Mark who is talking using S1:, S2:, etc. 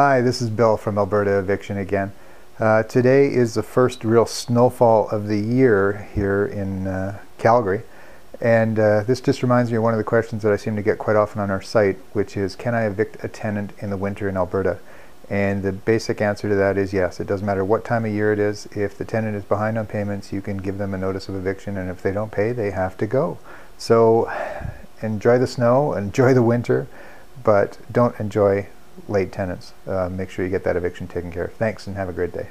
S1: Hi, this is Bill from Alberta Eviction again. Uh, today is the first real snowfall of the year here in uh, Calgary. And uh, this just reminds me of one of the questions that I seem to get quite often on our site, which is can I evict a tenant in the winter in Alberta? And the basic answer to that is yes. It doesn't matter what time of year it is. If the tenant is behind on payments, you can give them a notice of eviction, and if they don't pay, they have to go. So enjoy the snow, enjoy the winter, but don't enjoy late tenants. Uh, make sure you get that eviction taken care of. Thanks and have a great day.